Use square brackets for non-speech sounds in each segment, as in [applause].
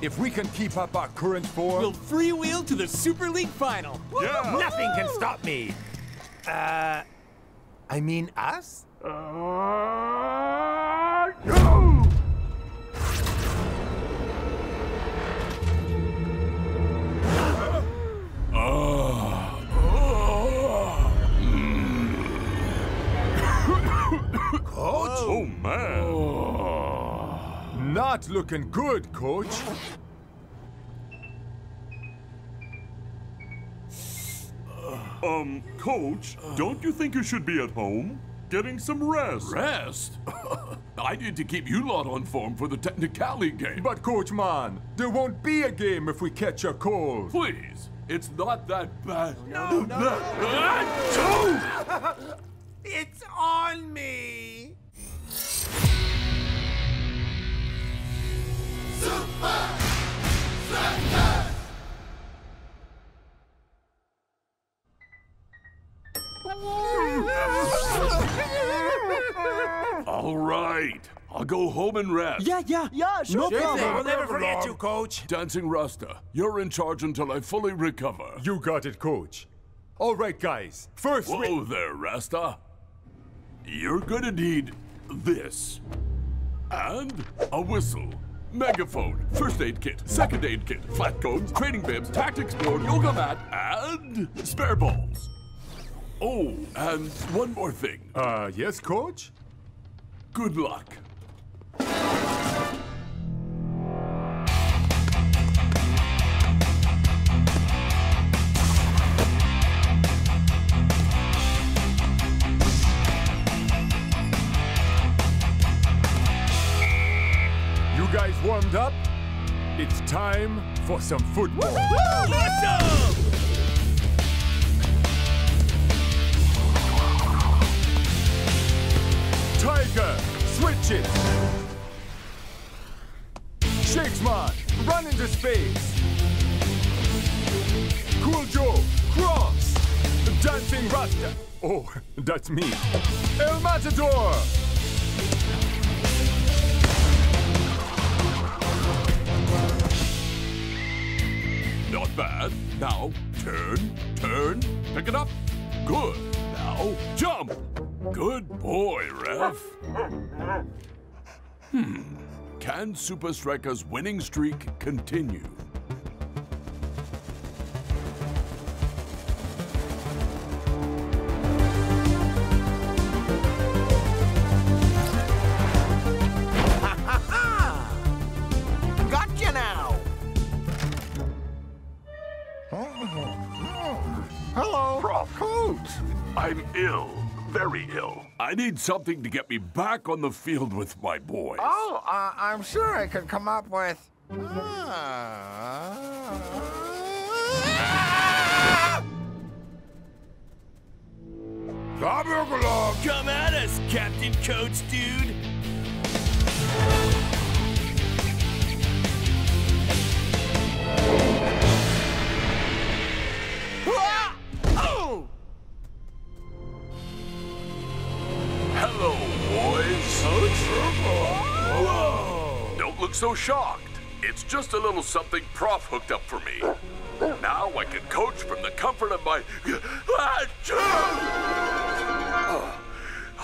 guys. If we can keep up our current form... We'll freewheel to the Super League final. Yeah. Nothing can stop me. Uh... I mean us? Coach? Oh, man. Not looking good, Coach. Um, Coach, don't you think you should be at home? Getting some rest. Rest? [laughs] I need to keep you lot on form for the Technicali game. But, Coach Man, there won't be a game if we catch a cold. Please, it's not that bad. No, no, no that [laughs] It's on me! All right, I'll go home and rest. Yeah, yeah. Yeah, sure. No thing. problem. We'll never forget you, Coach. Dancing Rasta, you're in charge until I fully recover. You got it, Coach. All right, guys. First, we... Whoa there, Rasta. You're gonna need this. And a whistle. Megaphone, first aid kit, second aid kit, flat cones, training bibs, tactics board, yoga mat, and spare balls. Oh, and one more thing. Uh, yes, Coach? Good luck. Time for some football. Awesome! Tiger, switch it! Shakesman, run into space! Cool Joe, cross! Dancing Rasta! Oh, that's me. El Matador! Bad. Now, turn, turn, pick it up. Good. Now, jump. Good boy, Ref. Hmm. Can Super Striker's winning streak continue? I need something to get me back on the field with my boys. Oh, uh, I'm sure I could come up with. Ah! Come at us, Captain Coach Dude. So shocked. It's just a little something Prof hooked up for me. Now I can coach from the comfort of my. [laughs] Ah,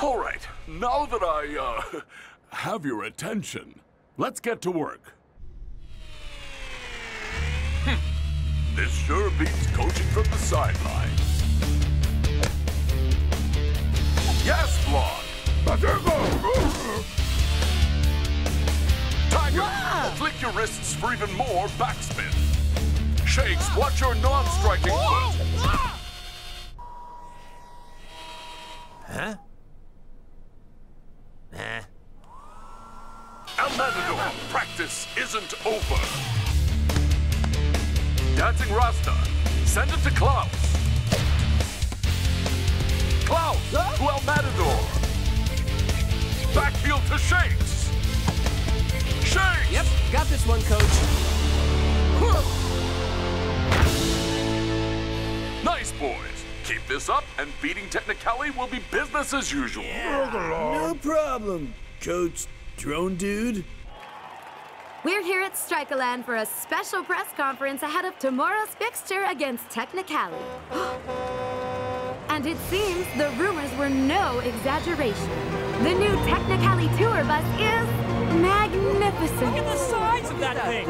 All right. Now that I uh, [laughs] have your attention, let's get to work. [laughs] This sure beats coaching from the sidelines. Yes, Blonde. Tiger, flick your wrists for even more backspin. Shakes, watch your non-striking foot. Huh? Huh? El Matador, practice isn't over. Dancing Rasta, send it to Klaus. Klaus, to El Matador. Backfield to Shakes. Shakes! Yep, got this one, Coach. Nice, boys. Keep this up, and beating Technicali will be business as usual. Yeah. No problem, Coach Drone Dude. We're here at Strikaland for a special press conference ahead of tomorrow's fixture against Technicali. [gasps] and it seems the rumors were no exaggeration. The new Technicali tour bus is magnificent. Look at the size of that thing.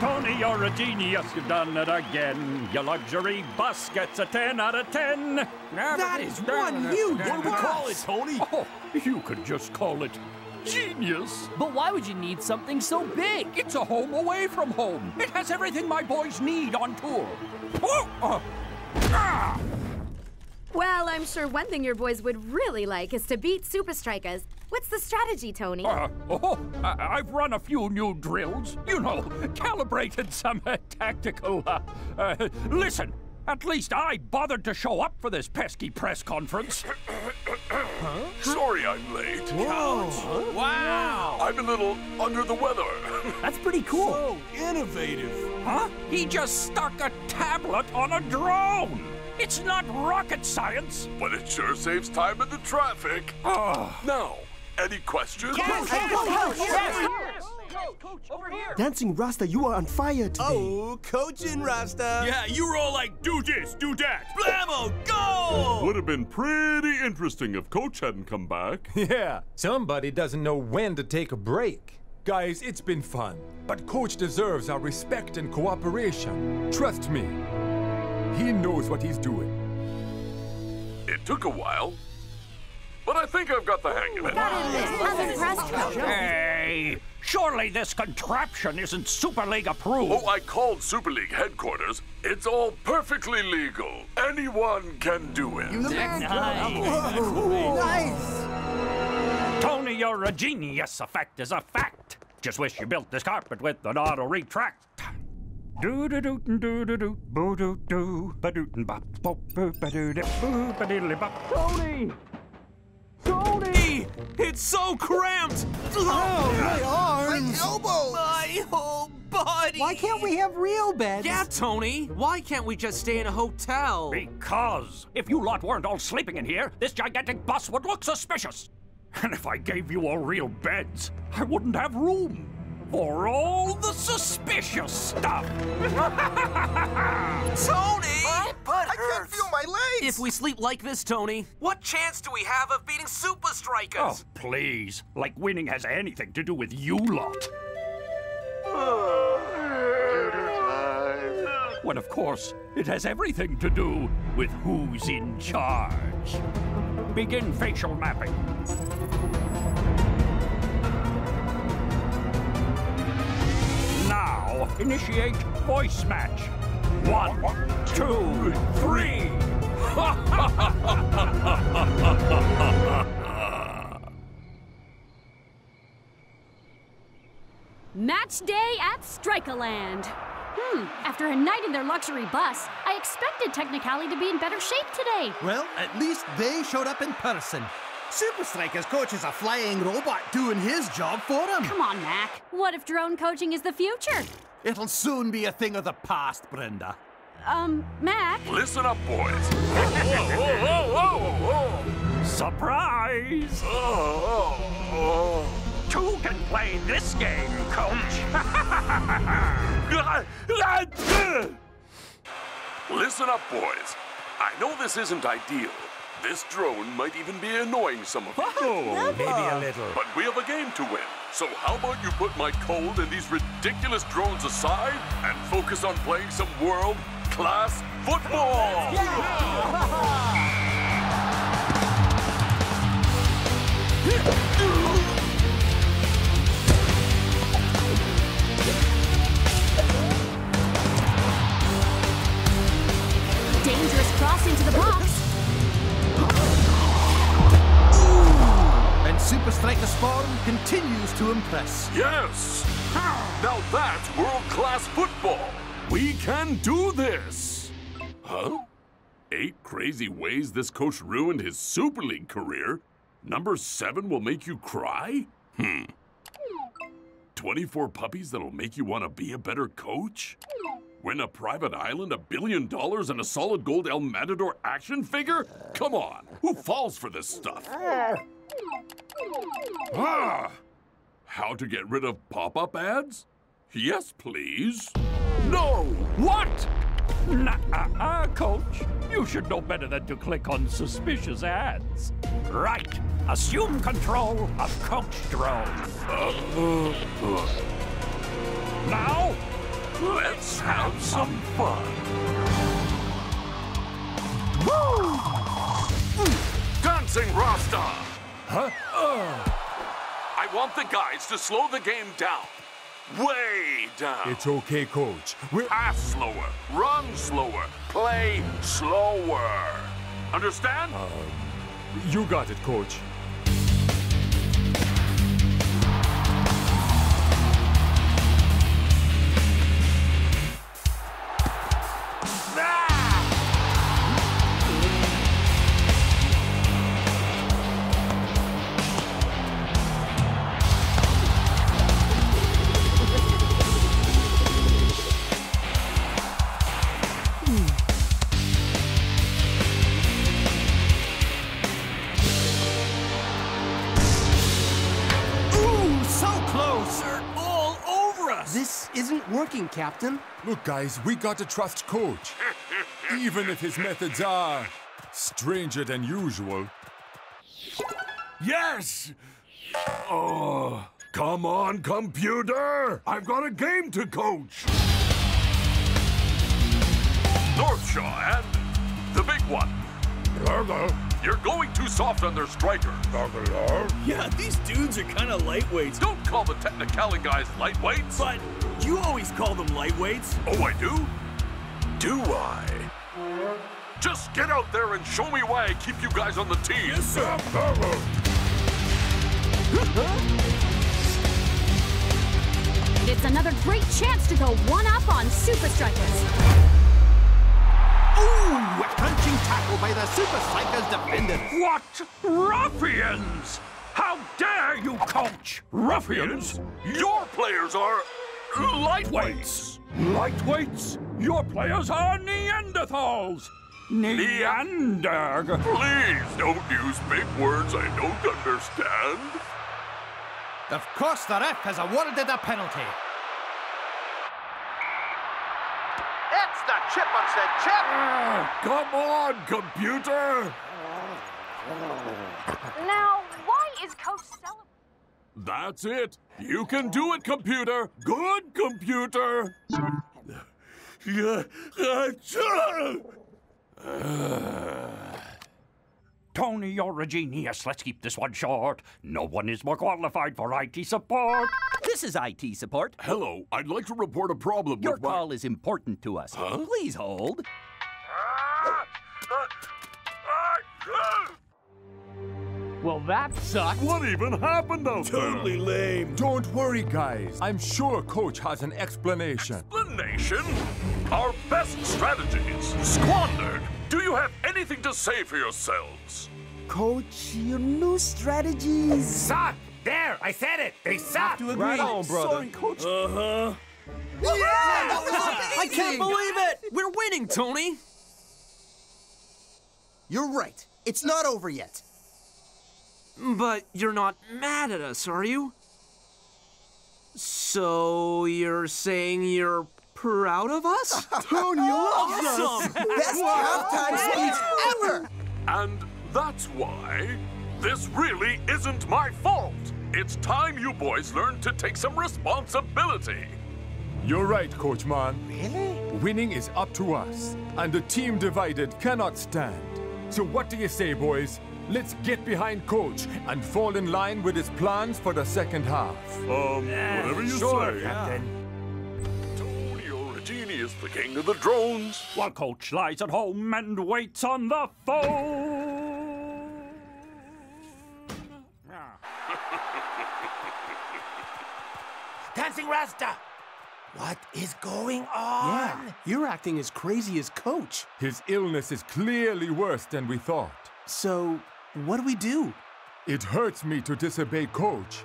Tony, you're a genius. You've done it again. Your luxury bus gets a 10 out of 10. That is one huge What do we call it, Tony? Oh, you could just call it genius. But why would you need something so big? It's a home away from home. It has everything my boys need on tour. Oh, uh. Well, I'm sure one thing your boys would really like is to beat Supa Strikas. What's the strategy, Tony? Uh, oh, I- I've run a few new drills. You know, calibrated some uh, tactical. Uh, uh, listen, at least I bothered to show up for this pesky press conference. [coughs] Sorry I'm late. Wow. I'm a little under the weather. That's pretty cool. So innovative. Huh? He just stuck a tablet on a drone. It's not rocket science. But it sure saves time in the traffic. Oh, Now, any questions? Yes, yes, yes, yes. Coach, over here. Dancing Rasta, you are on fire today. Oh, coaching Rasta. Yeah, you were all like, do this, do that. Blammo, oh, go! Would have been pretty interesting if Coach hadn't come back. [laughs] Yeah, somebody doesn't know when to take a break. Guys, it's been fun, but Coach deserves our respect and cooperation. Trust me, he knows what he's doing. It took a while, but I think I've got the hang of it. I'm impressed, Coach. hey, surely this contraption isn't Super League approved. Oh, I called Super League headquarters. It's all perfectly legal. Anyone can do it. Tony, you're a genius. A fact is a fact. Just wish you built this carpet with an auto retract. Do do do do do do boo do do ba doo bop bop boo ba doo dip boo ba diddly bop. Tony! Tony! It's so cramped. my arms! elbow! My whole body! Why can't we have real beds? Yeah, Tony. Why can't we just stay in a hotel? Because if you lot weren't all sleeping in here, this gigantic bus would look suspicious. And if I gave you all real beds, I wouldn't have room for all the suspicious stuff. [laughs] Tony! My butt I can't feel my legs. If we sleep like this, Tony, what chance do we have of beating Supa Strikas? Oh, please. Like winning has anything to do with you lot. When, of course, it has everything to do with who's in charge. Begin facial mapping. Now, initiate voice match. One, two, three. Match day at Strikaland. Hmm, after a night in their luxury bus, I expected Technicali to be in better shape today. Well, at least they showed up in person. Super Strikers coach is a flying robot doing his job for him. Come on, Mac. What if drone coaching is the future? It'll soon be a thing of the past, Brenda. Um, Mac? Listen up, boys. [laughs] Whoa, whoa, whoa, whoa, whoa. Surprise! Oh, oh, Two can play this game, coach. [laughs] Listen up, boys. I know this isn't ideal. This drone might even be annoying some of you. [laughs] Oh, maybe a little. But we have a game to win. So how about you put my cold and these ridiculous drones aside and focus on playing some world-class football? [laughs] Dangerous cross into the box. And Supa Strikas form continues to impress. Yes! Now that's world-class football! We can do this! Huh? Eight crazy ways this coach ruined his Super League career? Number seven will make you cry? Hmm. 24 puppies that'll make you want to be a better coach? Win a private island, a billion dollars, and a solid gold El Matador action figure? Come on, who falls for this stuff? Ah! how to get rid of pop-up ads? Yes, please. No! What? Nah, coach. You should know better than to click on suspicious ads. Right. Assume control of Coach Drone. Uh, uh, Now, let's have some fun. Woo! Dancing Rasta! Huh? Uh. I want the guys to slow the game down. Way down. It's okay, coach. We're Pass slower, run slower, play slower. Understand? Uh, you got it, coach. Working, Captain. Look, guys, we got to trust coach. [laughs] Even if his methods are stranger than usual. Yes! Oh, come on, computer! I've got a game to coach! Northshaw and the big one. You're going too soft on their striker. Yeah, these dudes are kind of lightweights. Don't call the Technicali guys lightweights. But you always call them lightweights. Oh, I do? Do I? Just get out there and show me why I keep you guys on the team. Yes, sir. [laughs] It's another great chance to go one up on Supa Strikas. Ooh, a punching tackle by the Supa Strikas defenders. what ruffians? How dare you, coach? Ruffians? Your players are lightweights. Lightweights? Your players are Neanderthals. Neander. Please don't use big words I don't understand. Of course, the ref has awarded a penalty. It's the Chipmunk chip. Ah, Come on, computer! Now, why is Coach celebrating? That's it. You can do it, computer. Good computer. Yeah, [sighs] achoo! Tony, you're a genius. Let's keep this one short. No one is more qualified for IT support. This is IT support. Hello, I'd like to report a problem Your with my... call is important to us. Huh? Please hold. Ah! Uh, Well, that sucked. What even happened out Totally lame. Don't worry, guys. I'm sure coach has an explanation. Explanation? Our best strategies squandered. Do you have anything to say for yourselves? Coach, your new strategies. Suck! There, I said it. They suck. To agree. Right on, brother. Sorry, Coach. Uh huh. Yeah, I can't believe it. We're winning, Tony. You're right. It's not over yet. But you're not mad at us, are you? So you're saying you're proud of us? Tony loves us. Best halftime speech ever. And that's why this really isn't my fault. It's time you boys learned to take some responsibility. You're right, Coach Man. Really? Winning is up to us, and a team divided cannot stand. So what do you say, boys? Let's get behind Coach and fall in line with his plans for the second half. Um, whatever you sure, say. Captain. Tony Origini is the king of the drones. While coach lies at home and waits on the phone. [laughs] Dancing Rasta! What is going on? Yeah, you're acting as crazy as Coach. His illness is clearly worse than we thought. So, what do we do? It hurts me to disobey Coach,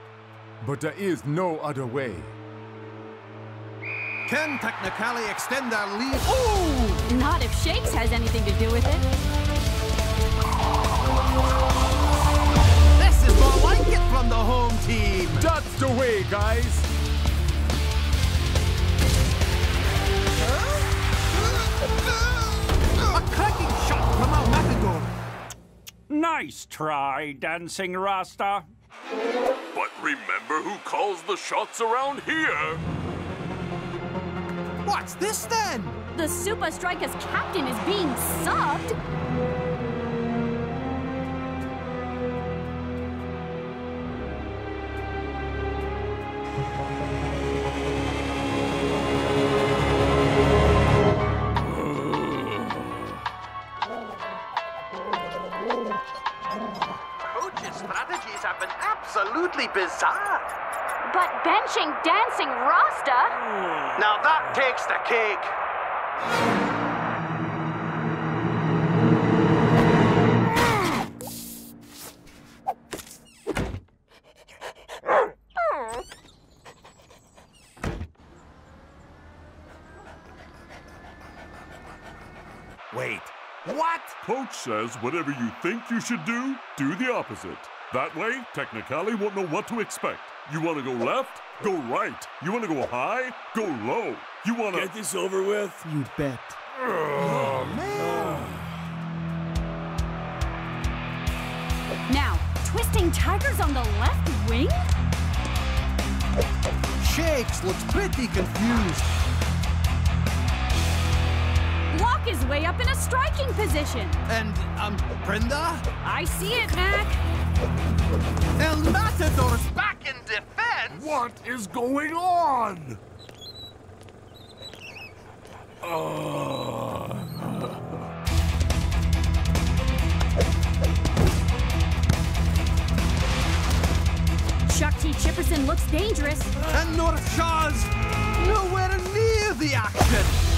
but there is no other way. Can Technicali extend our lead? Ooh! Not if Shakes has anything to do with it. This is more like it from the home team. That's the way, way, guys. A cracking shot from our matador. Nice try, Dancing Rasta. But remember who calls the shots around here? What's this then? The Supa Strikas captain is being subbed? Coach whatever you think you should do, do the opposite. That way, Technicali won't know what to expect. You want to go left? Go right. You want to go high? Go low. You want to. Get this over with? You bet. Now, twisting tigers on the left wing? Shakes looks pretty confused. Locke is way up in a striking position. And, um, Brenda? I see it, Mac. El Matador's Back in defense? What is going on? Uh, Shakti Chipperson looks dangerous. And North Shaw's nowhere near the action.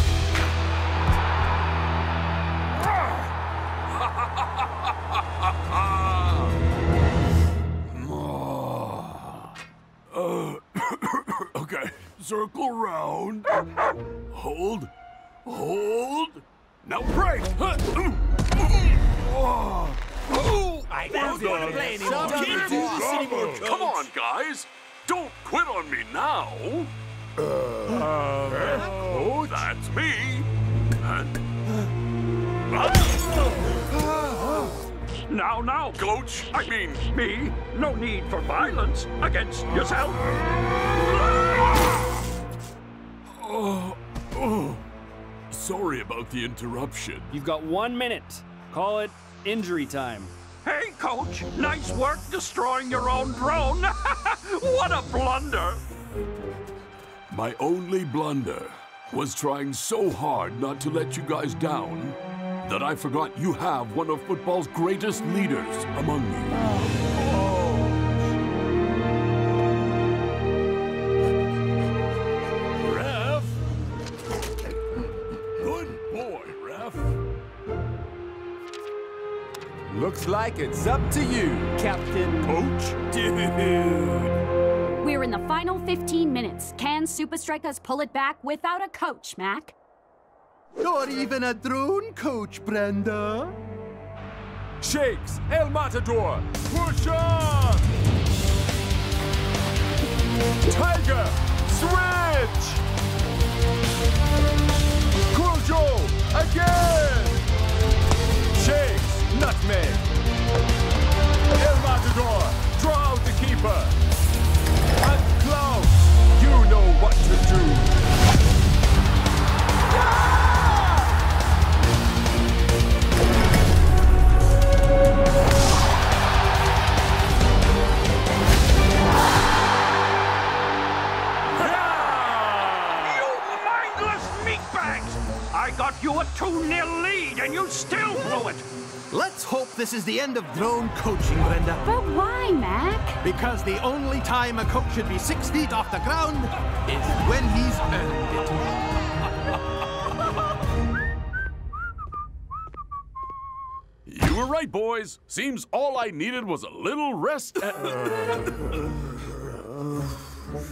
Uh, [coughs] okay, circle round. Hold. Hold. Now break. I don't want to play anymore. Can't do this anymore, Come on, guys. Don't quit on me now. Coach? That's me. And... Now, now, Coach, I mean, me, no need for violence against yourself. oh, oh. Sorry about the interruption. You've got one minute. Call it injury time. Hey, coach, nice work destroying your own drone. [laughs] what a blunder. My only blunder was trying so hard not to let you guys down that I forgot you have one of football's greatest leaders among you. Ref? Good boy, Ref. Looks like it's up to you, Captain. Coach? Dude. We're in the final 15 minutes. Can Supa Strikas pull it back without a coach, Mac? Or even a drone coach, Brenda. Shakes, El Matador, push on! Tiger, switch! Cool Joe, again! Shakes, nutmeg! El Matador, draw out the keeper! And Klaus, you know what to do! Let's hope this is the end of drone coaching, Brenda. But why, Mac? Because the only time a coach should be six feet off the ground is when he's earned it. You were right, boys. Seems all I needed was a little rest. [laughs]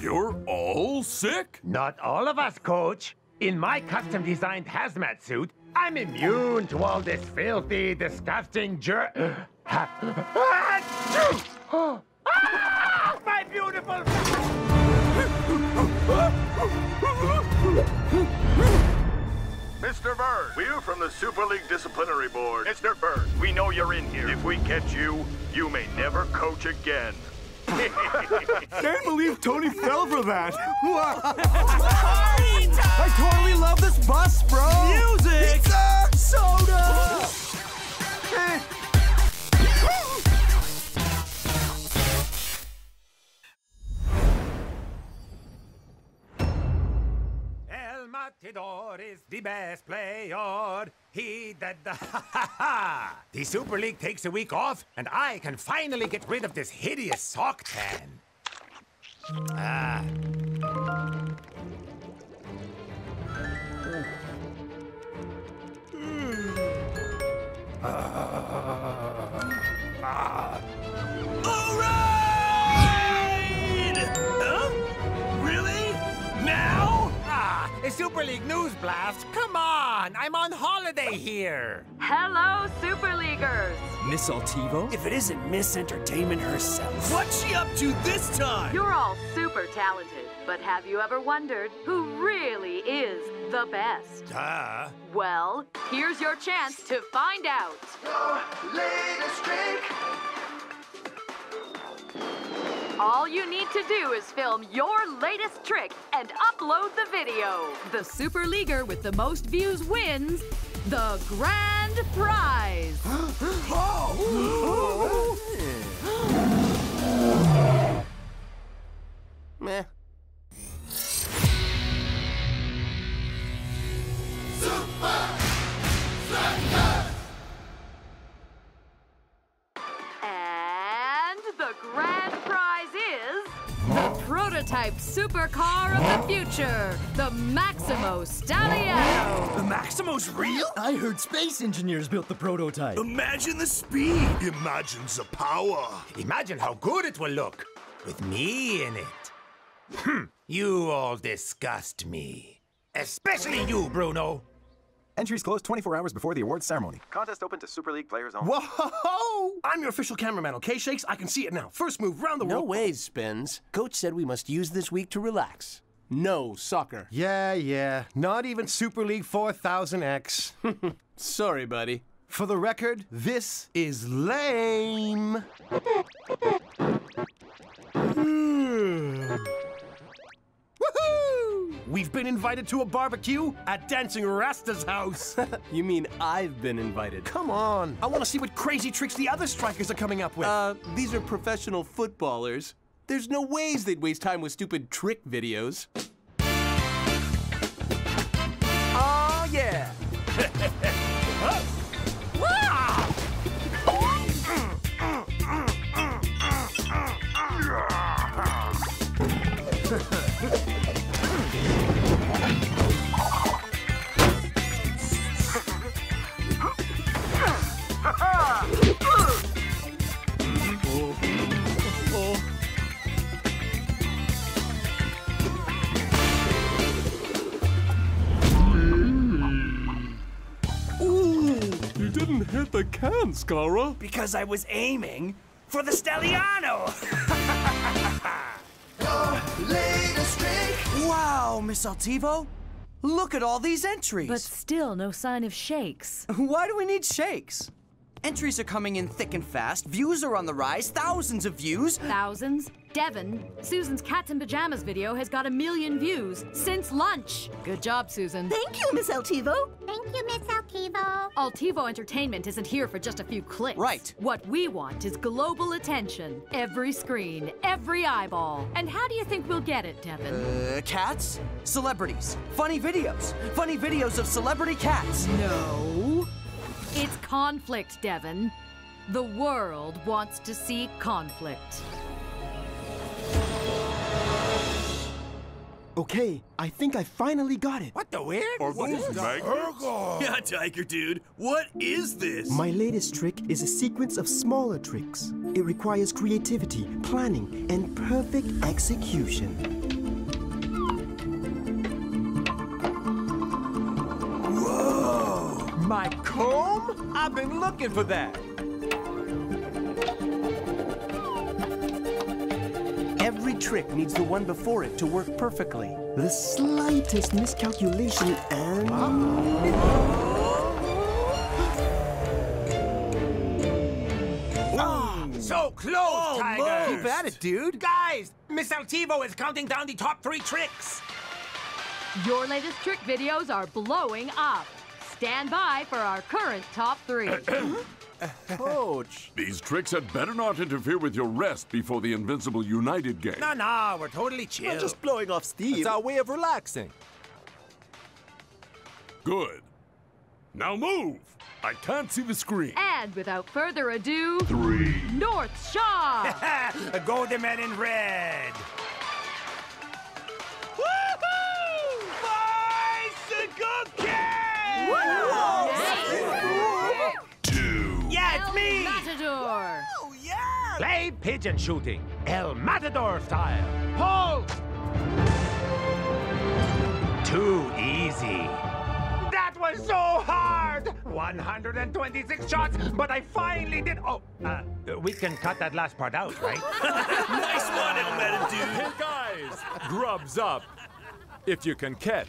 You're all sick? Not all of us, coach. In my custom designed hazmat suit, I'm immune to all this filthy, disgusting jer. Ah, [gasps] my beautiful. Mr. Bird, we're from the Super League Disciplinary Board. Mr. Bird, we know you're in here. If we catch you, you may never coach again. [laughs] Can't believe Tony fell for that. [laughs] I totally love this bus, bro. Music! Pizza! Soda! [laughs] El Matador is the best player. He did the ha ha ha. The Super League takes a week off, and I can finally get rid of this hideous sock tan. Ah. Ah. All Super League news blast. Come on, I'm on holiday here. Hello, Super Leaguers! Miss Altivo? If it isn't Miss Entertainment herself. What's she up to this time? You're all super talented, but have you ever wondered who really is the best? Duh. Well, here's your chance to find out. Latest trick. All you need to do is film your latest trick and upload the video. The Super Leaguer with the most views wins the grand prize. [gasps] Oh, [gasps] Meh. Prototype supercar of the future, the Maximo Stalliano. The Maximo's real? I heard space engineers built the prototype. Imagine the speed. Imagine the power. Imagine how good it will look with me in it. Hmm, you all disgust me. Especially you, Bruno. Entries close 24 hours before the awards ceremony. Contest open to Super League players only. Whoa! I'm your official cameraman, okay, Shakes? I can see it now. First move, round the world. No world. ways, Spins. Coach said we must use this week to relax. No soccer. Yeah, yeah. Not even Super League 4000X. [laughs] Sorry, buddy. For the record, this is lame. [laughs] Woohoo! We've been invited to a barbecue at Dancing Rasta's house. [laughs] You mean I've been invited? Come on. I want to see what crazy tricks the other strikers are coming up with. Uh, these are professional footballers. There's no ways they'd waste time with stupid trick videos. The can, Because I was aiming for the Stelliano! [laughs] Wow, Miss Altivo. Look at all these entries. But still no sign of shakes. [laughs] Why do we need shakes? Entries are coming in thick and fast. Views are on the rise. Thousands of views. Thousands? Devin, Susan's Cats in Pajamas video has got a million views since lunch. Good job, Susan. Thank you, Miss Altivo. Thank you, Miss Altivo. Altivo Entertainment isn't here for just a few clicks. Right. What we want is global attention. Every screen, every eyeball. And how do you think we'll get it, Devin? Uh, cats? Celebrities. Funny videos. Funny videos of celebrity cats. No. It's conflict, Devin. The world wants to see conflict. Okay, I think I finally got it. What the weird? Are those magnets? Yeah, Tiger Dude. What is this? My latest trick is a sequence of smaller tricks. It requires creativity, planning, and perfect execution. Whoa! My comb? I've been looking for that. Trick needs the one before it to work perfectly. The slightest miscalculation and... Ah, so close, Tiger. Keep at it, dude. Guys, Miss Altivo is counting down the top three tricks. Your latest trick videos are blowing up. Stand by for our current top three. [clears throat] Coach. These tricks had better not interfere with your rest before the Invincible United game. No, no, we're totally chill. We're just blowing off steam. It's our way of relaxing. Good. Now move! I can't see the screen. and without further ado, Three. North Shaw. [laughs] A golden man in red. Bicycle Two. Yeah, it's me! Matador. Play pigeon shooting, El Matador style. Hold! Too easy. That was so hard! 126 shots, but I finally did. Oh, uh, we can cut that last part out, right? [laughs] nice one, El Matador. Hey, guys, grubs up. If you can catch.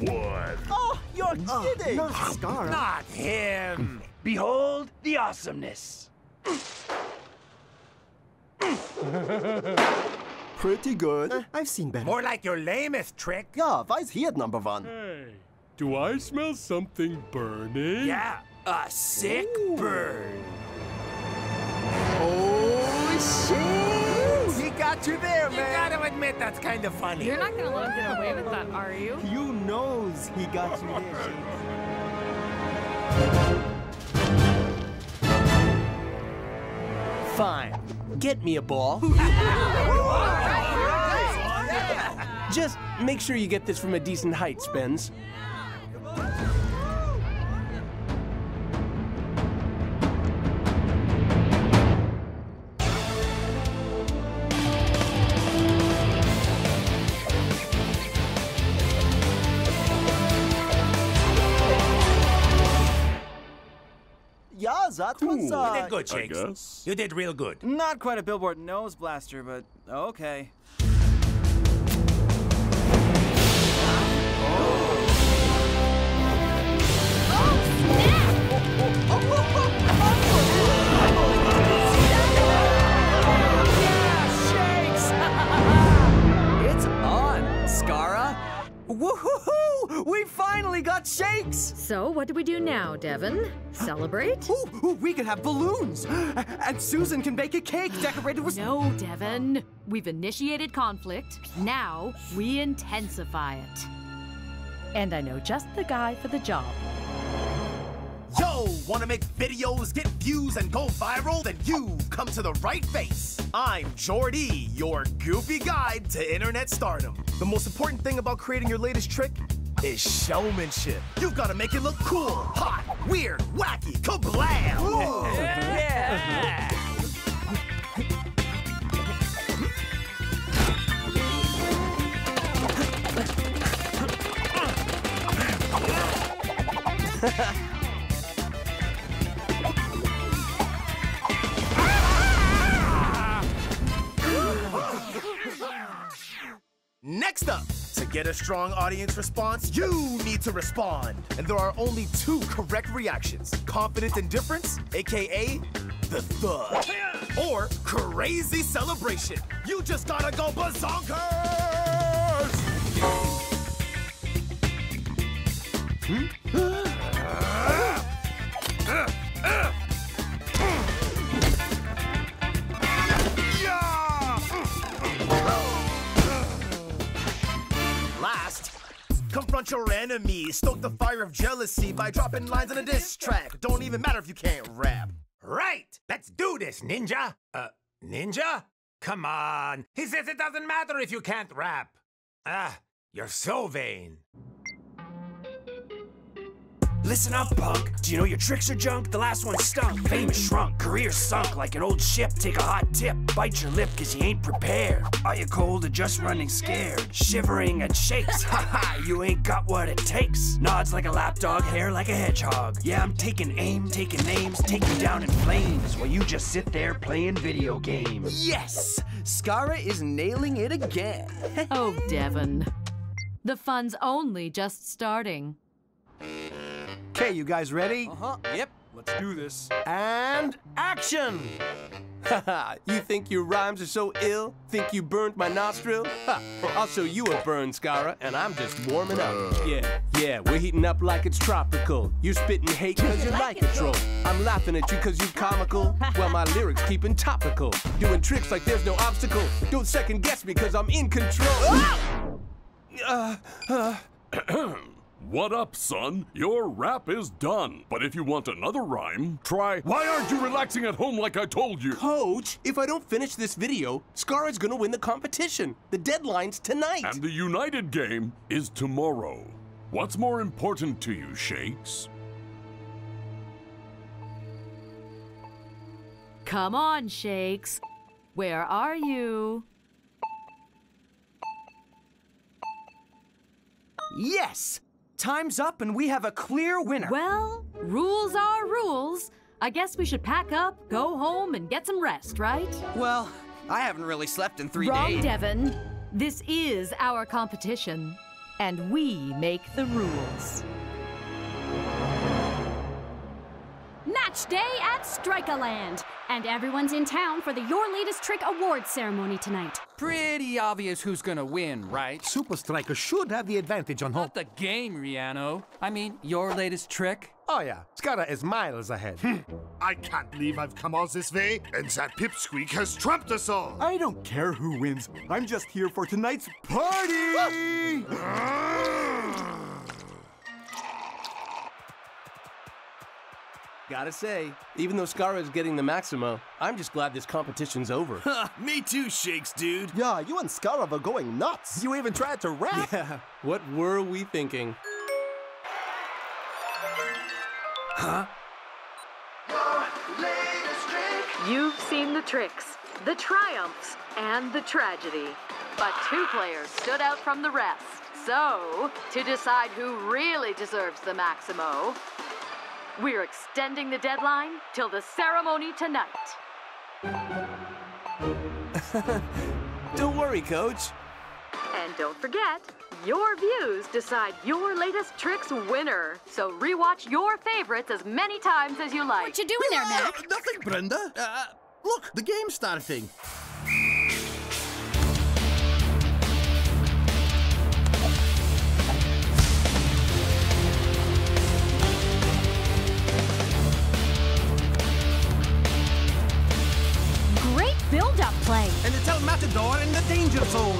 One. Oh, you're kidding! Not Scara. Not him! Behold the awesomeness. Pretty good. Eh. I've seen better. More like your lamest trick. Ja, weiß hier number one. Hey, do I smell something burning? Yeah, a sick burn. Oh, shit! He got you there, man. You gotta admit that's kind of funny. You're not gonna let him get away with that, are you? You knows he got you there, [laughs] Shakes. Fine. Get me a ball. [laughs] [laughs] Just make sure you get this from a decent height, Spence. Ja, that was, You uh... did good, Shakes. You did real good. Not quite a Billboard nose blaster, but okay. It's Woohoo! We finally got shakes! So, what do we do now, Devin? Celebrate? [gasps] Ooh, ooh, we can have balloons! [gasps] And Susan can bake a cake decorated with. No, Devin. We've initiated conflict. Now we intensify it. And I know just the guy for the job. Yo, wanna make videos, get views, and go viral? Then you've come to the right place. I'm Jordy, your goofy guide to internet stardom. The most important thing about creating your latest trick is showmanship. You've gotta make it look cool, hot, weird, wacky, kablam! Yeah. [laughs] Next up, to get a strong audience response, you need to respond. And there are only two correct reactions confident indifference, aka the thug, or crazy celebration. You just gotta go bazonkers! Last, hmm? Confront your enemies. Stoke the fire of jealousy by dropping lines on a diss track. Don't even matter if you can't rap. Right! Let's do this, Ninja! Uh, Ninja? Come on! He says it doesn't matter if you can't rap! Ah, you're so vain. Listen up, punk. Do you know your tricks are junk? The last one stunk. Fame is shrunk. Career sunk like an old ship. Take a hot tip. Bite your lip cause you ain't prepared. Are you cold or just running scared? Shivering and shakes. [laughs] Ha ha, you ain't got what it takes. Nods like a lapdog, hair like a hedgehog. Yeah, I'm taking aim, taking names, taking down in flames while you just sit there playing video games. Yes! Scara is nailing it again. [laughs] oh, Devin. The fun's only just starting. Okay, you guys ready? Uh-huh. Yep. Let's do this. And action! Haha, you think your rhymes are so ill? Think you burned my nostril? Ha, I'll show you a burn, Scara, and I'm just warming up. Yeah, yeah, we're heating up like it's tropical. You're spitting hate cause you're like a troll. I'm laughing at you cause you comical. [laughs] Well, my lyrics keeping topical. Doing tricks like there's no obstacle. Don't second guess me cause I'm in control. Uh, uh, [clears throat] What up, son? Your rap is done. But if you want another rhyme, try Why aren't you relaxing at home like I told you? Coach, if I don't finish this video, Scar is gonna win the competition. The deadline's tonight. And the United game is tomorrow. What's more important to you, Shakes? Come on, Shakes. Where are you? Yes! Time's up and we have a clear winner. Well, rules are rules. I guess we should pack up, go home, and get some rest, right? Well, I haven't really slept in three Wrong, days. Devin. This is our competition, and we make the rules. Match day at Strikerland, and everyone's in town for the Your Latest Trick Awards ceremony tonight. Pretty obvious who's gonna win, right? Supa Strikas should have the advantage on home. Not the game, Riano. I mean, your latest trick. Oh yeah, Scara is miles ahead. Hmm. I can't believe I've come all this way, and that pipsqueak has trumped us all. I don't care who wins. I'm just here for tonight's party! Ah! Gotta say, even though Scara is getting the Maximo, I'm just glad this competition's over. [laughs] Me too, Shakes, dude. Yeah, you and Scara are going nuts. You even tried to rap. Yeah, what were we thinking? Huh? You've seen the tricks, the triumphs, and the tragedy. But two players stood out from the rest. So, to decide who really deserves the Maximo, we're extending the deadline till the ceremony tonight. [laughs] Don't worry, Coach. And don't forget, your views decide your latest tricks winner. So rewatch your favorites as many times as you like. What you doing there, Mac? Nothing, Brenda. Uh, look, the game's starting. El Matador in the danger zone.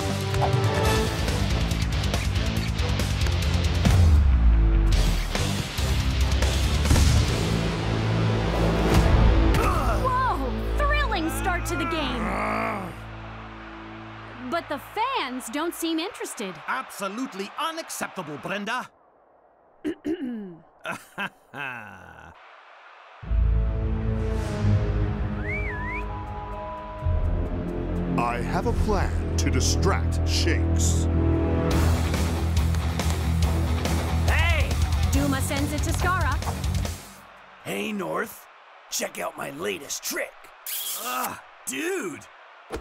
Whoa! Thrilling start to the game. But the fans don't seem interested. Absolutely unacceptable, Brenda. [clears throat] [laughs] I have a plan to distract Shakes. Hey! Duma sends it to Scara. Hey, North. Check out my latest trick. Ah, dude. [laughs]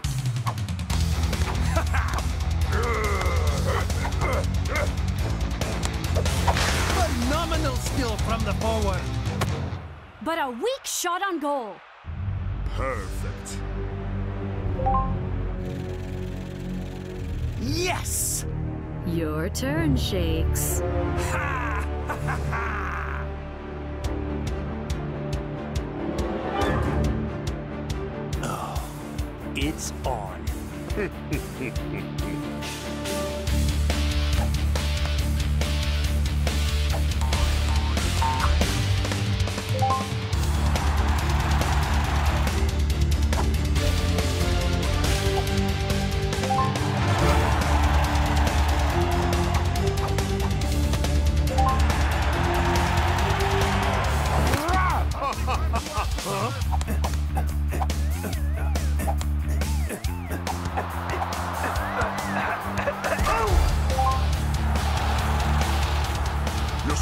Phenomenal skill from the forward. But a weak shot on goal. Perfect. Yes! Your turn, Shakes. [laughs] Oh, it's on. [laughs]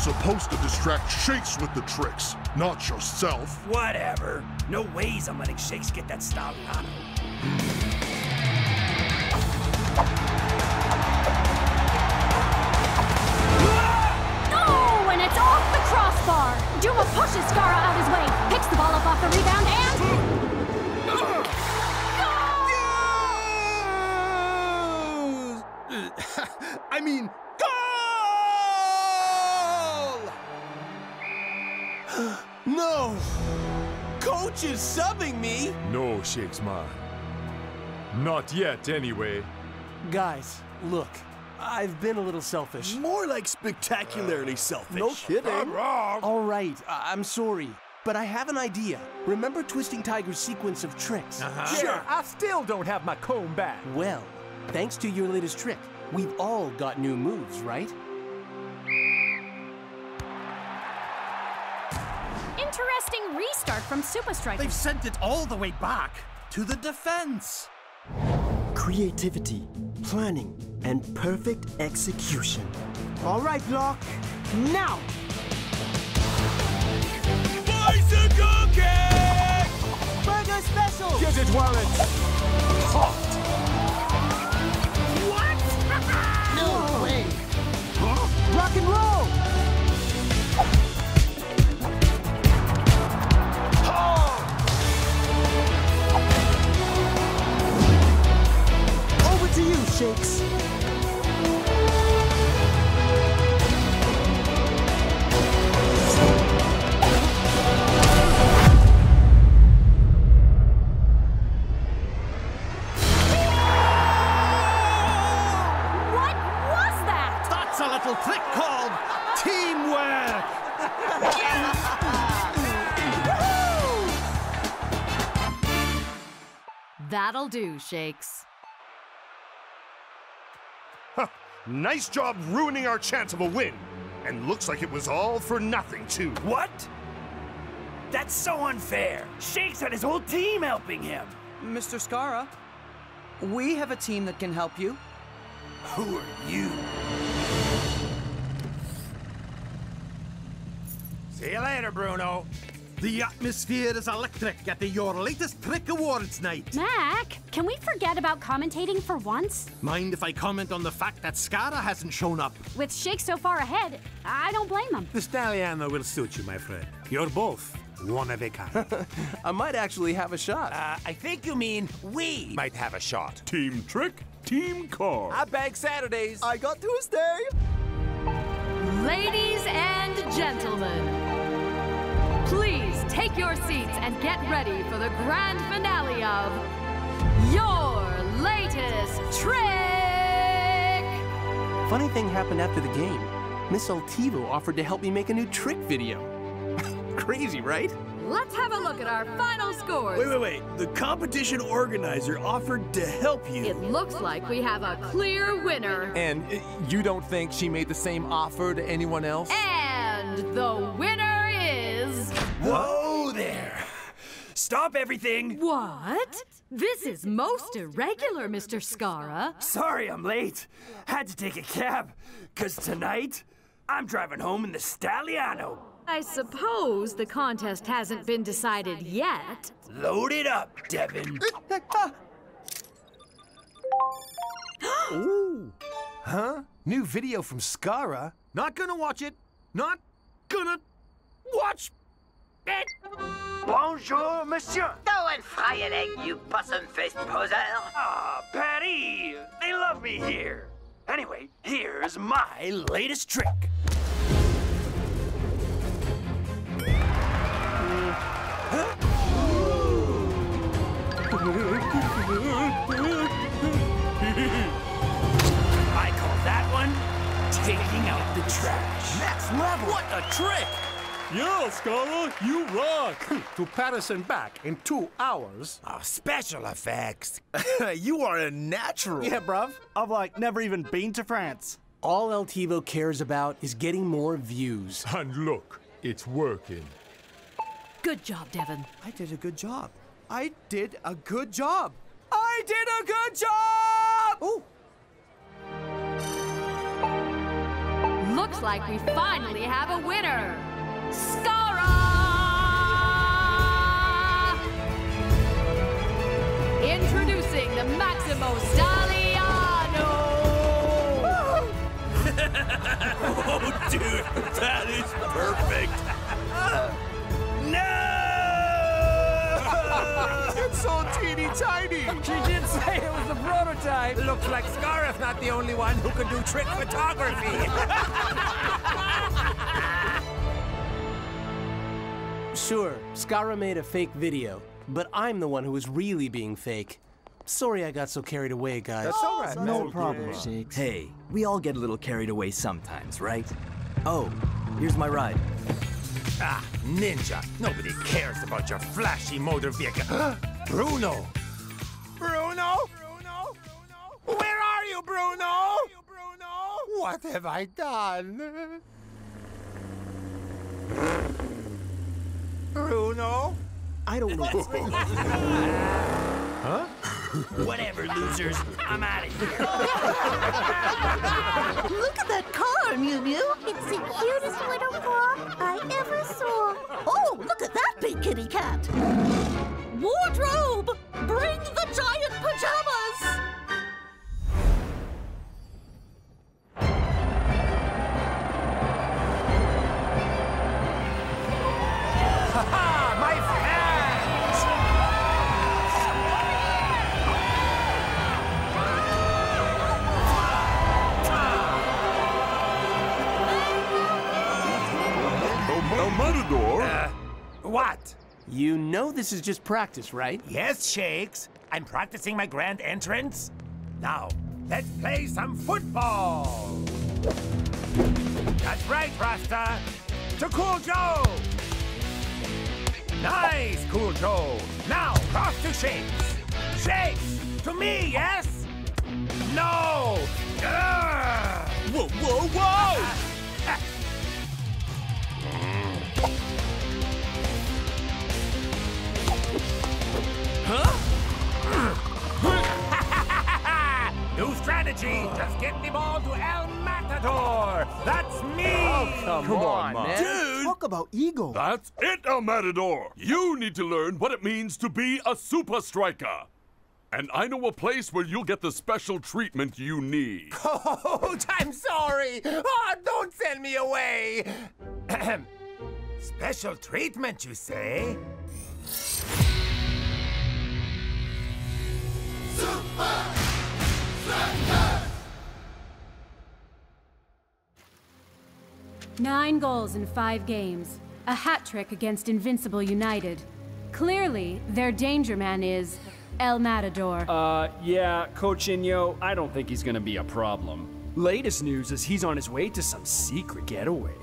distract Shakes with the tricks, not yourself. Whatever. No ways I'm letting Shakes get that Stalliano. Oh, and it's off the crossbar. Duma pushes Skara out his way, picks the ball up off the rebound, and. [laughs] I mean, is subbing me! No, Shakes man. Not yet, anyway. Guys, look. I've been a little selfish. More like spectacularly selfish. No kidding. I'm wrong. All right, I- I'm sorry. But I have an idea. Remember Twisting Tiger's sequence of tricks? Uh-huh. Sure. I still don't have my comb back. Well, thanks to your latest trick, we've all got new moves, right? Interesting restart from Supa Strikas. They've sent it all the way back to the defense. Creativity, planning, and perfect execution. All right, Locke, now! Bicycle kick! Burger special! Get it while it's hot! What? [laughs] No way! Rock and roll! Teamwork. That'll do, Shakes. Huh. Nice job ruining our chance of a win. And looks like it was all for nothing, too. What? That's so unfair. Shakes had his whole team helping him. Mr. Skara, we have a team that can help you. Who are you? See you later, Bruno. The atmosphere is electric at the Your Latest Trick Awards night. Mac, can we forget about commentating for once? Mind if I comment on the fact that Skara hasn't shown up? With Shake so far ahead, I don't blame him. The Stalliano will suit you, my friend. You're both one of a kind. [laughs] I might actually have a shot. Uh, I think you mean we might have a shot. Team Trick, Team Car. I bag Saturdays. I got Tuesday. Ladies and gentlemen, please take your seats and get ready for the grand finale of Your Latest Trick! Funny thing happened after the game. Miss Altivo offered to help me make a new trick video. [laughs] Crazy, right? Let's have a look at our final scores. Wait, wait, wait. The competition organizer offered to help you. It looks like we have a clear winner. And uh, you don't think she made the same offer to anyone else? And the winner is. Whoa there! Stop everything! What? This is most irregular, Mr. Skara. Sorry I'm late. Had to take a cab. Cause tonight, I'm driving home in the Stalliano. I suppose the contest hasn't been decided yet. Load it up, Devin. [gasps] Ooh. Huh? New video from Skara? Not gonna watch it. Not gonna watch it. Bonjour, monsieur. Go and fry an egg, you possum-faced poser. Ah, Patty! They love me here. Anyway, here's my latest trick. I call that one taking out the trash. Next level. What a trick! Yeah, Skara, you rock. [laughs] to Paris and back in two hours. Oh, special effects. [laughs] you are a natural. Yeah, bruv. I've like never even been to France. All Altivo cares about is getting more views. And look, it's working. Good job, Devin. I did a good job. I did a good job. I did a good job! Oh, Looks like we finally have a winner. Skara! Introducing the Maximo Stalliano! [laughs] oh, dude, that is perfect. No! [laughs] it's so teeny tiny. [laughs] She did say it was the prototype. Looks like Scarif not the only one who can do trick photography. Sure, Skara made a fake video, but I'm the one who was really being fake. Sorry I got so carried away, guys. That's all right. No problem, Shakes. Hey, we all get a little carried away sometimes, right? Oh, here's my ride. Ah, Ninja. Nobody cares about your flashy motor vehicle. [gasps] Bruno! Bruno? Bruno? Where are you, Bruno? Bruno? What have I done? Bruno? I don't know. huh? Whatever, losers. I'm out of here. Look at that car, Mew Mew. It's the cutest little paw I ever saw. Oh, look at that big kitty cat. Wardrobe! Bring the giant pajamas! This is just practice, right? Yes, Shakes. I'm practicing my grand entrance. Now, let's play some football. That's right, Rasta. To Cool Joe. Nice, Cool Joe. Now, cross to Shakes. Shakes, to me, yes? No. Ugh. Whoa, whoa, whoa! [laughs] [laughs] New strategy. Just get the ball to El Matador. That's me. Oh, come, on, man. Dude! Talk about ego. That's it, El Matador. You need to learn what it means to be a super striker. And I know a place where you'll get the special treatment you need. [laughs] Coach, I'm sorry. Oh, don't send me away. [clears throat] Special treatment, you say? Nine goals in five games. A hat trick against Invincible United. Clearly, their danger man is El Matador. Uh, yeah, Coach Inyo, I don't think he's gonna be a problem. Latest news is he's on his way to some secret getaway.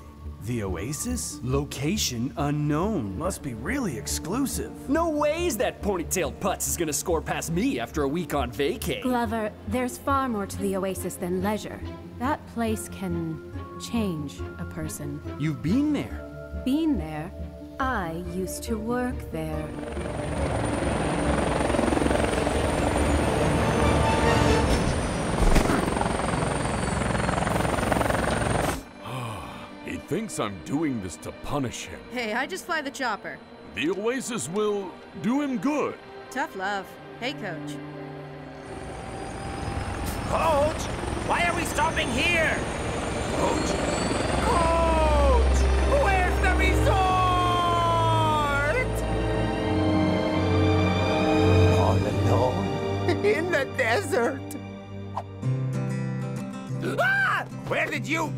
The Oasis? Location unknown. Must be really exclusive. No ways that ponytailed putz is gonna score past me after a week on vacay. Glover, there's far more to the Oasis than leisure. That place can change a person. You've been there. Been there, I used to work there. Thinks I'm doing this to punish him. Hey, I just fly the chopper. The Oasis will do him good. Tough love. Hey, Coach. Coach, why are we stopping here? Coach? Coach! Where's the resort? All alone [laughs] in the desert. Ah! Where did you?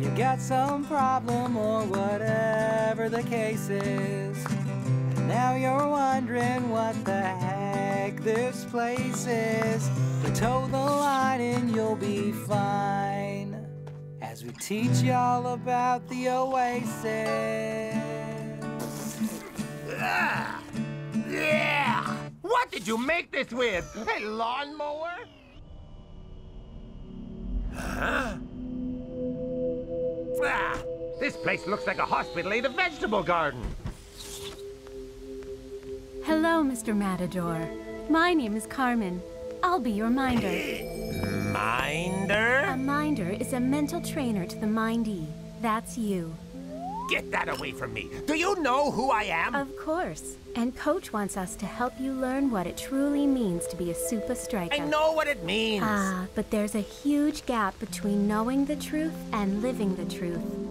You got some problem or whatever the case is. And now you're wondering what the heck this place is. But toe the line and you'll be fine. As we teach y'all about the oasis. Ah! Yeah! What did you make this with? A lawnmower? This place looks like a hospital ate a vegetable garden. Hello, Mr. Matador. My name is Carmen. I'll be your minder. minder? A minder is a mental trainer to the mindee. That's you. Get that away from me. Do you know who I am? Of course. And Coach wants us to help you learn what it truly means to be a super striker. I know what it means. Ah, but there's a huge gap between knowing the truth and living the truth.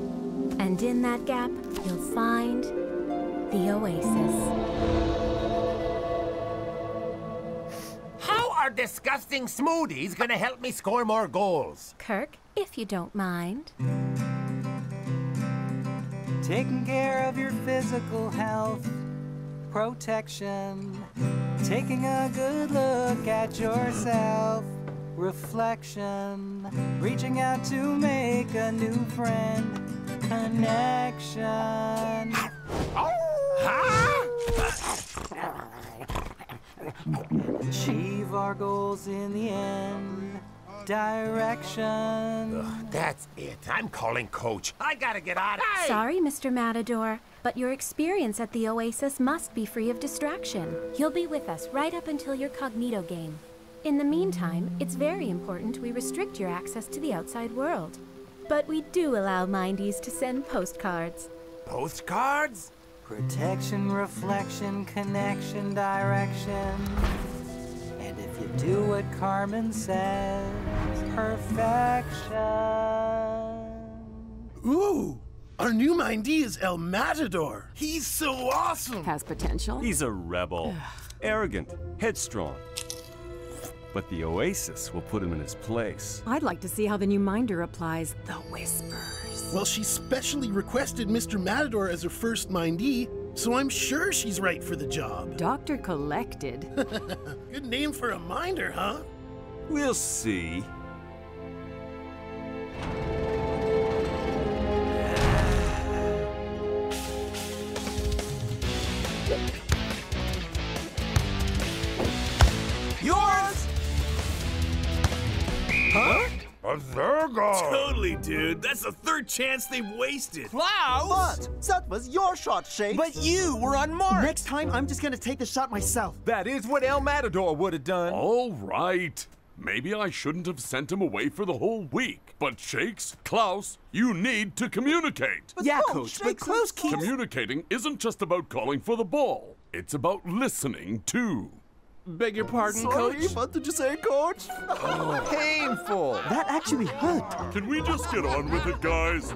And in that gap, you'll find the oasis. How are disgusting smoothies gonna help me score more goals? Kirk, if you don't mind. Taking care of your physical health, protection, taking a good look at yourself, reflection, reaching out to make a new friend, connection. Achieve our goals in the end. Direction. That's it. I'm calling coach. I gotta get out. Of hey! Sorry, Mr. Matador, but your experience at the Oasis must be free of distraction. You'll be with us right up until your Cognito game. In the meantime, it's very important we restrict your access to the outside world. But we do allow mindies to send postcards. Postcards? Protection, reflection, connection, direction. And if you do what Carmen says, perfection. Ooh, our new mindee is El Matador. He's so awesome. Has potential. He's a rebel. Arrogant, headstrong. But the Oasis will put him in his place. I'd like to see how the new minder applies the whispers. Well, she specially requested Mr. Matador as her first mindee, so I'm sure she's right for the job. Doctor Collected. [laughs] Good name for a minder, huh? We'll see. That's the third chance they've wasted. Klaus! But that was your shot, Shake. But you were unmarked. Next time, I'm just gonna take the shot myself. That is what El Matador would have done. All right. Maybe I shouldn't have sent him away for the whole week. But Shakes, Klaus, you need to communicate. yeah, coach, but Klaus keeps... Communicating isn't just about calling for the ball. It's about listening, too. Beg your pardon, Sorry, coach? what did you say, coach? Oh, Painful. That actually hurt. Can we just get on with it, guys?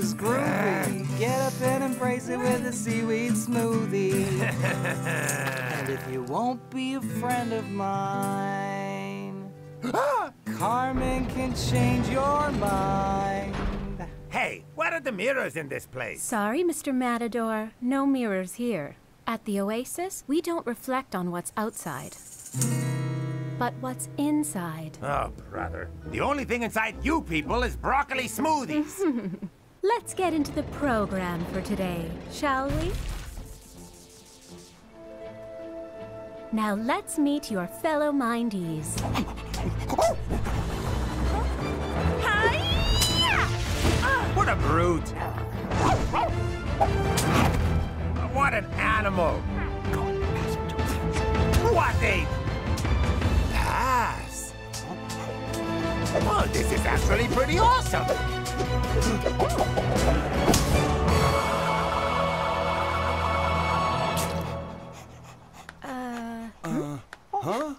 Is groovy. Get up and embrace it with a seaweed smoothie. [laughs] and if you won't be a friend of mine, [gasps] Carmen can change your mind. Hey, what are the mirrors in this place? Sorry, Mr. Matador. No mirrors here. At the Oasis, we don't reflect on what's outside, but what's inside. Oh, brother. The only thing inside you people is broccoli smoothies. [laughs] Let's get into the program for today, shall we? Now let's meet your fellow mindies. what a brute. What an animal. What a pass. Well, this is actually pretty awesome. Uh?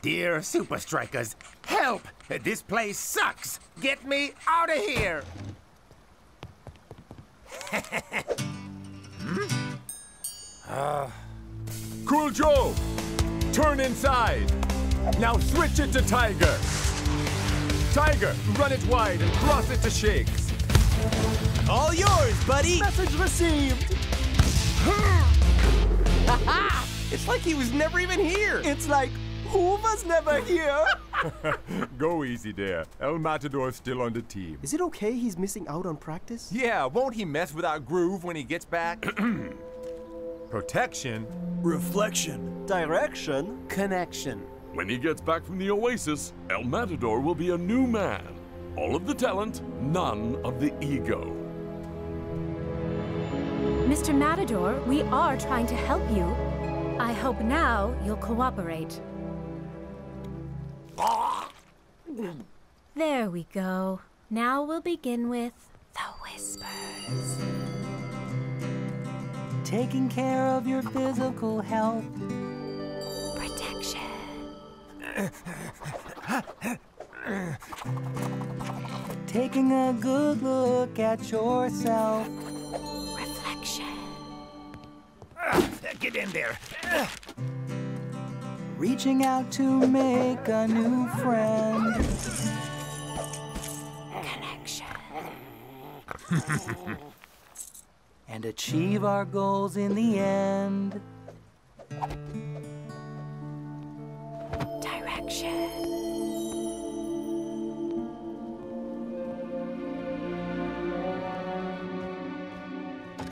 Dear Supa Strikas, help! This place sucks! Get me out of here! [laughs] hmm? Uh, cool Joe, turn inside. Now switch it to Tiger. Tiger, run it wide and cross it to Shakes. All yours, buddy! Message received. [laughs] it's like he was never even here. It's like who was never here. [laughs] Go easy there. El Matador's still on the team. Is it okay he's missing out on practice? Yeah, won't he mess with our groove when he gets back? [clears throat] Protection? Reflection. Direction. Connection. When he gets back from the Oasis, El Matador will be a new man. All of the talent, none of the ego. Mr. Matador, we are trying to help you. I hope now you'll cooperate. There we go. Now we'll begin with the whispers. Taking care of your physical health. Protection. Taking a good look at yourself. Reflection. Get in there. Reaching out to make a new friend. Connection. and achieve our goals in the end.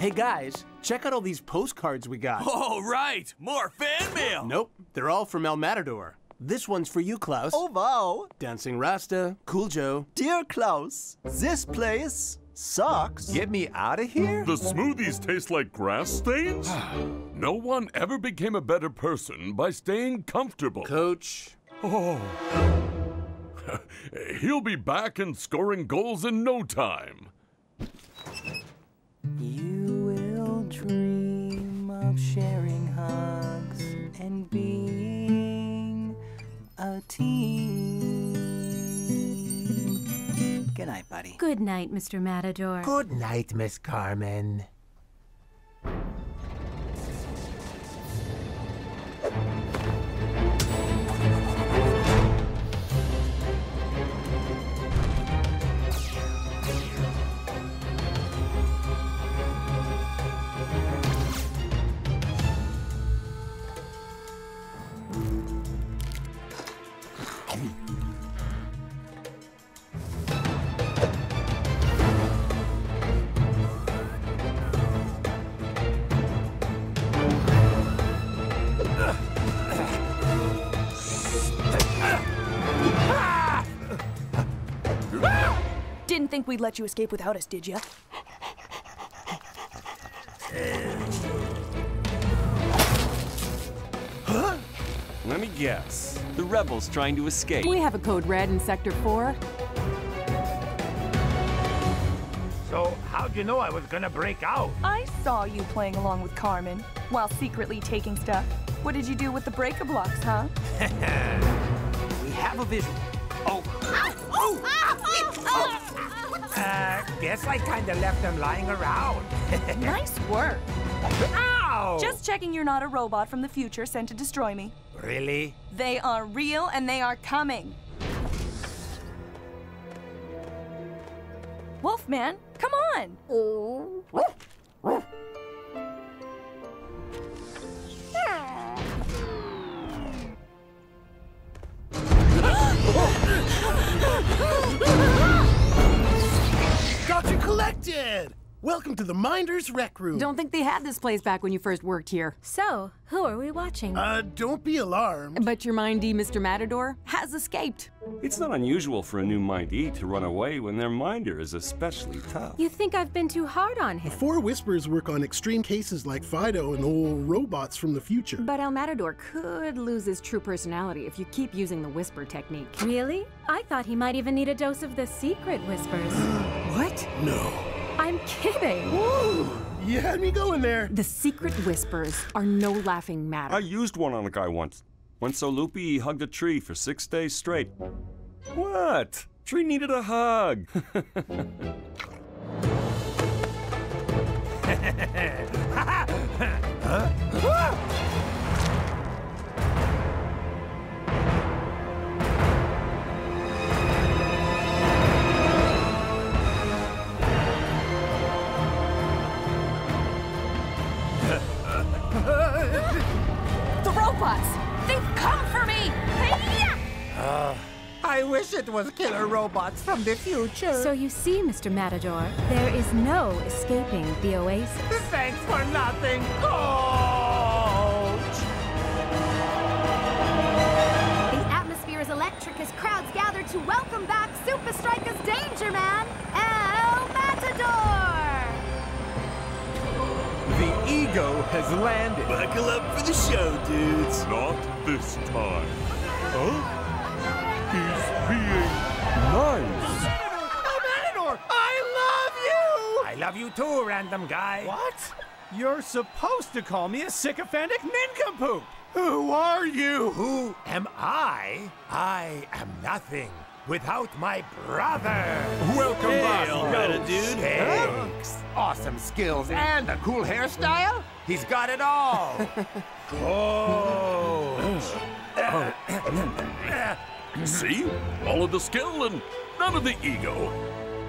Hey guys, check out all these postcards we got. [laughs] Oh, right! More fan mail! Nope, they're all from El Matador. This one's for you, Klaus. Oh, wow. Dancing Rasta, Cool Joe. Dear Klaus, this place sucks. Get me out of here? The smoothies taste like grass stains? [sighs] no one ever became a better person by staying comfortable. Coach. Oh. [laughs] He'll be back and scoring goals in no time. You will dream of sharing hugs and being a team. Good night, buddy. Good night, Mr. Matador. Good night, Miss Carmen. Didn't think we'd let you escape without us, did ya? Huh? Let me guess. The rebels trying to escape. We have a code red in Sector 4. So, how'd you know I was gonna break out? I saw you playing along with Carmen while secretly taking stuff. What did you do with the breaker blocks, huh? [laughs] we have a visual. Oh! Ah! Oh. Ah! Ah! Uh, guess I kinda left them lying around. [laughs] nice work. Ow! Just checking you're not a robot from the future sent to destroy me. Really? They are real and they are coming. Wolfman, come on. [laughs] Got you collected! Welcome to the Minders Rec Room. Don't think they had this place back when you first worked here. So, who are we watching? Uh, don't be alarmed. But your mindee, Mr. Matador, has escaped. It's not unusual for a new mindee to run away when their minder is especially tough. You think I've been too hard on him? The Four Whispers work on extreme cases like Fido and old robots from the future. But El Matador could lose his true personality if you keep using the whisper technique. Really? I thought he might even need a dose of the secret whispers. [gasps] what? No. I'm kidding. Woo! You had me going there. The secret whispers are no laughing matter. I used one on a guy once. Went so loopy he hugged a tree for six days straight. What? Tree needed a hug. [laughs] [laughs] The it was killer robots from the future. So you see, Mr. Matador, there is no escaping the Oasis. Thanks for nothing, Coach! The atmosphere is electric as crowds gather to welcome back Supa Strikas Danger Man, El Matador! The ego has landed. Buckle up for the show, dudes. Not this time. Huh? Love you too, random guy. What? You're supposed to call me a sycophantic nincompoop. Who are you? Who am I? I am nothing without my brother. Welcome Hey, back, Alberta, Rose. dude. Thanks. Awesome skills and a cool hairstyle? He's got it all. [laughs] cool. [coughs] See? All of the skill and none of the ego.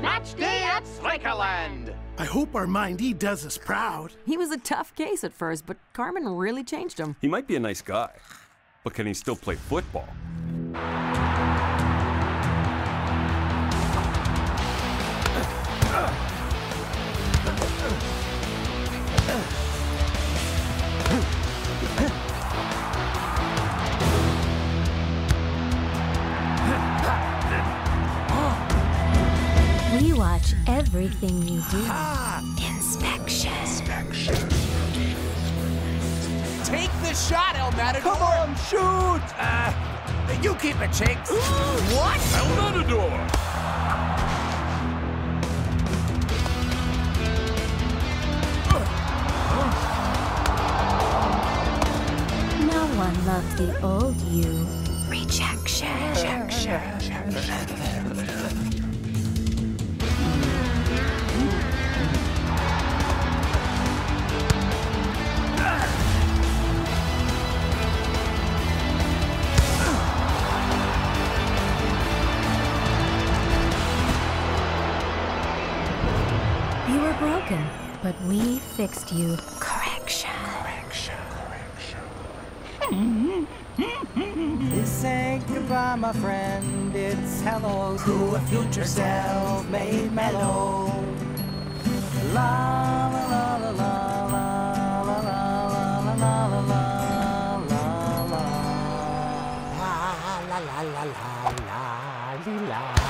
Match day at Strikerland. I hope our mindee does us proud. He was a tough case at first, but Carmen really changed him. He might be a nice guy, but can he still play football? Watch everything you do. Inspection. Inspection. Take the shot, El Matador! Come on, shoot! Uh, you keep it, Chinks. [gasps] What? El Matador! No one loved the old you. Rejection. You but we fixed you. Correction. Correction. Correction. this ain't goodbye, my friend. It's hello to a future self made mellow. La la la la la la la la la la la la la la. La la la la la la la.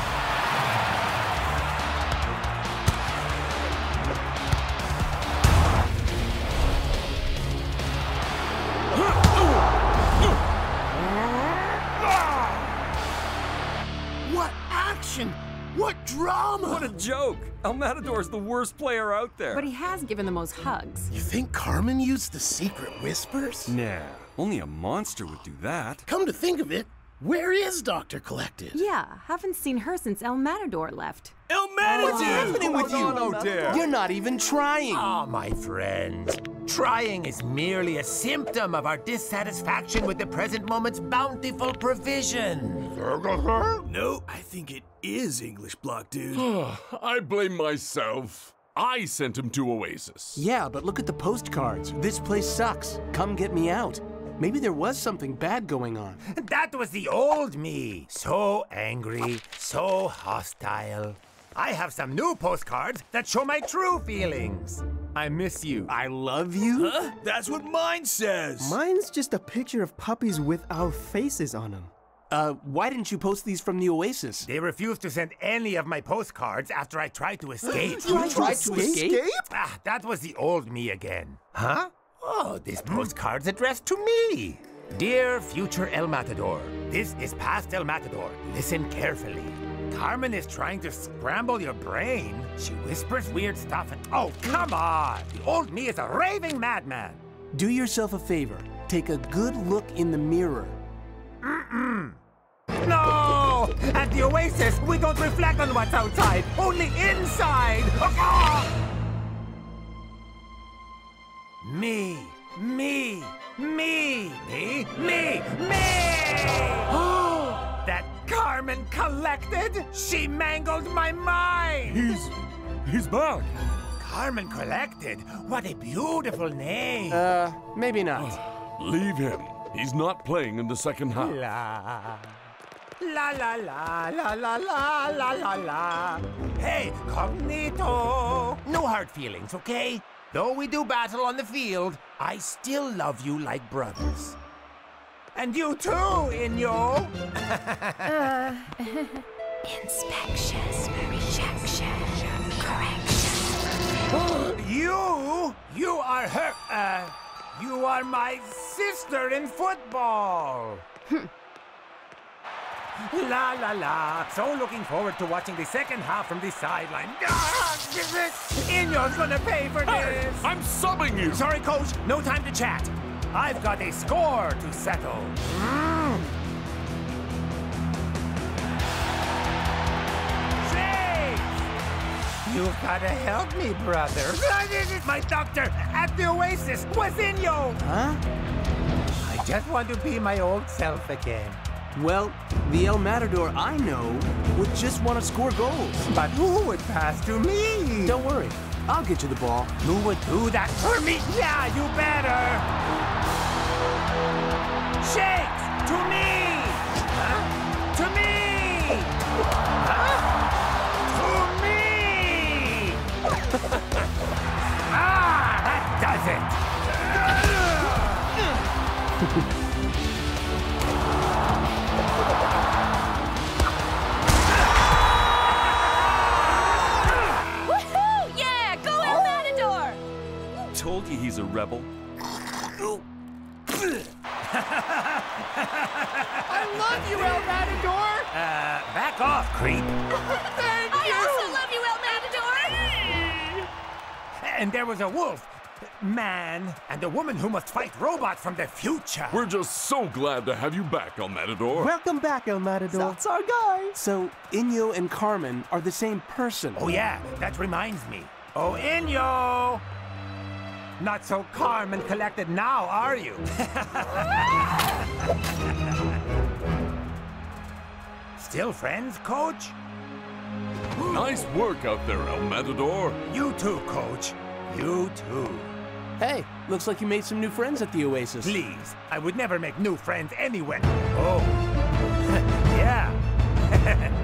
Drama! What a joke! El Matador's the worst player out there. But he has given the most hugs. You think Carmen used the secret whispers? Nah, only a monster would do that. Come to think of it, where is Dr. Collected? Yeah, haven't seen her since El Matador left. El Matador! What's happening with you? no, dear. You're not even trying. Ah, my friends. Trying is merely a symptom of our dissatisfaction with the present moment's bountiful provision. No, I think it is English block, dude. [sighs] I blame myself. I sent him to Oasis. Yeah, but look at the postcards. This place sucks. Come get me out. Maybe there was something bad going on. [laughs] That was the old me. So angry, so hostile. I have some new postcards that show my true feelings. I miss you. I love you? Huh? That's what mine says. Mine's just a picture of puppies with our faces on them. Uh, why didn't you post these from the Oasis? They refused to send any of my postcards after I tried to [gasps] escape. You tried to escape? Ah, that was the old me again. Huh? Oh, this postcard's addressed to me. Dear future El Matador, this is past El Matador. Listen carefully. Carmen is trying to scramble your brain. She whispers weird stuff and. Oh, come on! The old me is a raving madman. Do yourself a favor. Take a good look in the mirror. Mm-mm. No! At the Oasis, we don't reflect on what's outside, only inside! Me, me, me, me, me, me! that Carmen collected? She mangled my mind! He's. he's back. Carmen collected? What a beautiful name! Uh, maybe not. Leave him. He's not playing in the second half. La. La la la la la la la la la. Hey, Cognito! No hard feelings, okay? Though we do battle on the field, I still love you like brothers. And you too, Inyo! uh, [laughs] inspection, rejection, correction. [gasps] you? You are her, uh, you are my sister in football! La la la. So looking forward to watching the second half from the sideline. Ah, Inyo's gonna pay for Hey, this. I'm subbing you. Sorry, coach. No time to chat. I've got a score to settle. Mm. You've gotta help me, brother. [laughs] This is my doctor at the Oasis was Inyo. Huh? I just want to be my old self again. Well, the El Matador I know would just want to score goals. But who would pass to me? Don't worry, I'll get you the ball. Who would do that for me? Yeah, you better. Shakes, to me! He's a rebel. I love you, El Matador! Uh, back off, creep. [laughs] Thank I also love you, El Matador! And there was a wolf, man, and a woman who must fight robots from the future. We're just so glad to have you back, El Matador. Welcome back, El Matador. That's our guy. So, Inyo and Carmen are the same person. Oh, yeah, that reminds me. Oh, Inyo! Not so calm and collected now, are you? [laughs] Still friends, coach? Nice work out there, El Matador. You too, coach. You too. Hey, looks like you made some new friends at the Oasis. Please, I would never make new friends anywhere. Oh. [laughs] [laughs]